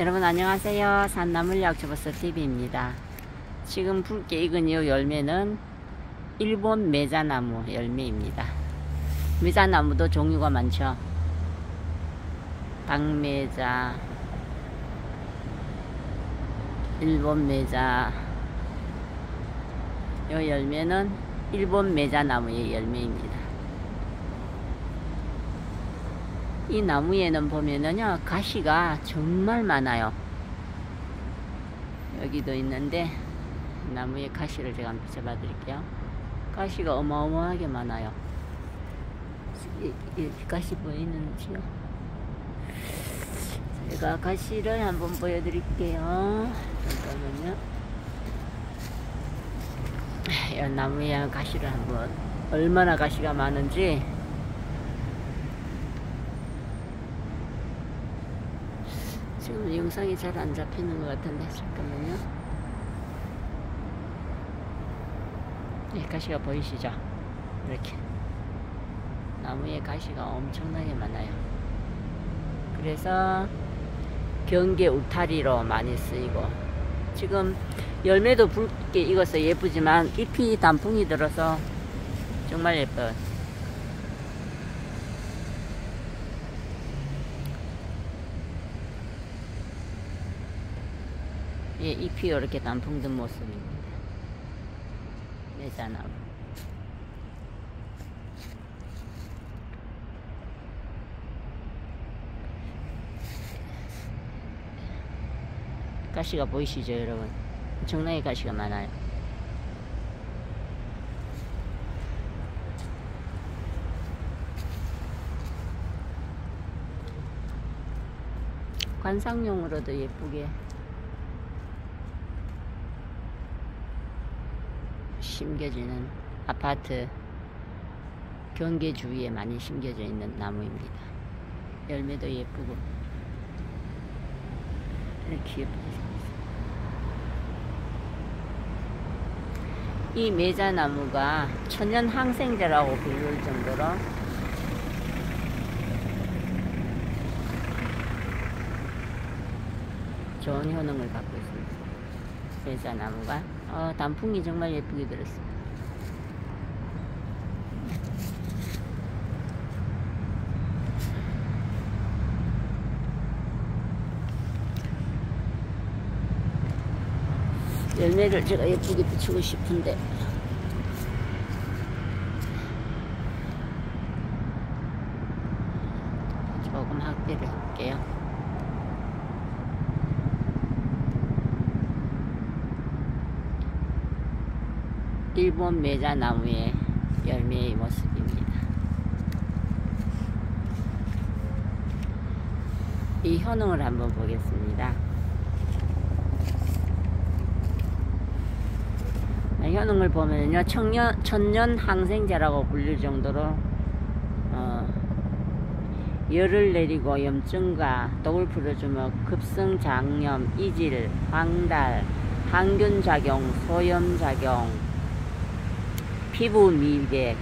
여러분 안녕하세요. 산나물약 주버스 TV입니다. 지금 붉게 익은 이 열매는 일본 메자나무 열매입니다. 메자나무도 종류가 많죠. 당메자, 일본 메자. 이 열매는 일본 메자나무의 열매입니다. 이 나무에는 보면은요 가시가 정말 많아요. 여기도 있는데 나무에 가시를 제가 한번 비춰봐 드릴게요. 가시가 어마어마하게 많아요. 이, 이 가시 보이는지요? 제가 가시를 한번 보여드릴게요. 잠깐만요. 이 나무에 가시를 한번 얼마나 가시가 많은지 지금 영상이 잘 안 잡히는 것 같은데 잠깐만요. 네, 가시가 보이시죠? 이렇게. 나무에 가시가 엄청나게 많아요. 그래서 경계 울타리로 많이 쓰이고 지금 열매도 붉게 익어서 예쁘지만 잎이 단풍이 들어서 정말 예뻐요 예, 잎이 이렇게 단풍 든 모습입니다. 매자나무. 가시가 보이시죠, 여러분? 엄청나게 가시가 많아요. 관상용으로도 예쁘게 심겨지는 아파트 경계 주위에 많이 심겨져 있는 나무입니다. 열매도 예쁘고 이렇게 예쁘게 생겼어요. 이 메자나무가 천연 항생제라고 부를 정도로 좋은 효능을 갖고 있습니다. 메자나무가 어, 단풍이 정말 예쁘게 들었어요. 열매를 제가 예쁘게 붙이고 싶은데 조금 확대를 할게요. 일본 메자나무의 열매의 모습입니다. 이 효능을 한번 보겠습니다. 효능을 보면요, 청년, 천년 항생제라고 불릴 정도로, 어, 열을 내리고 염증과 독을 풀어주며 급성 장염, 이질, 황달, 항균작용, 소염작용, 피부 미백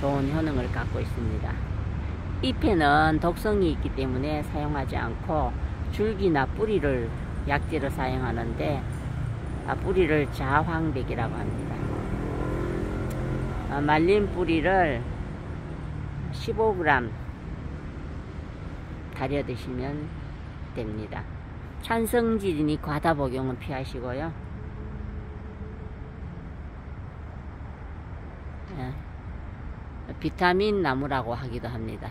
좋은 효능을 갖고 있습니다. 잎에는 독성이 있기 때문에 사용하지 않고 줄기나 뿌리를 약재로 사용하는데 아, 뿌리를 자황백이라고 합니다. 아, 말린 뿌리를 15g 달여 드시면 됩니다. 찬성질이니 과다 복용은 피하시고요. 비타민 나무라고 하기도 합니다.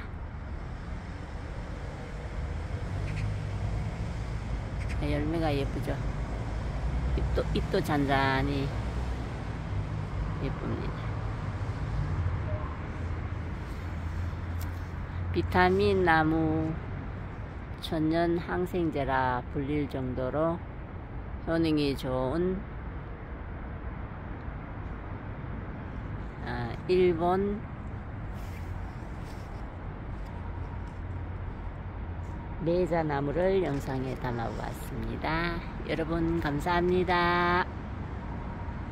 열매가 예쁘죠? 잎도, 잎도 잔잔히 예쁩니다. 비타민 나무 천연 항생제라 불릴 정도로 효능이 좋은 아, 일본 메자나무를 영상에 담아보았습니다. 여러분 감사합니다.